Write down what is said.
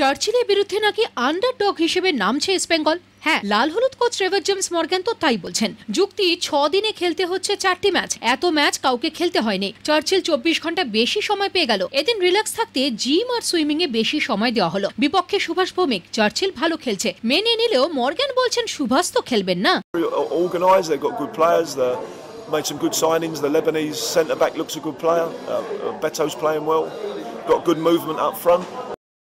চার্চিলের বিরুদ্ধে নাকি আন্ডারডগ হিসেবে নামছে ইস্টবেঙ্গল হ্যাঁ লাল হলুদ কোচ ট্রেভার জেমস মর্গ্যান তো তাই বলছেন যুক্তি ছ দিনে খেলতে হচ্ছে চারটি ম্যাচ এত ম্যাচ কাউকে খেলতে হয়নি চার্চিল চব্বিশ ঘণ্টা বেশি সময় পেয়ে গেল এদিন রিল্যাক্স থাকতে জিম আর সুইমিং এ বেশি সময় দেওয়া হলো বিপক্ষে সুভাষ ভৌমিক চার্চিল ভালো খেলছে মেনে নিলেও মর্গ্যান বলছেন সুভাষ তো খেলবেন না made some good signings. The Lebanese centre back looks a good player. Uh, Beto's playing well. Got good movement up front.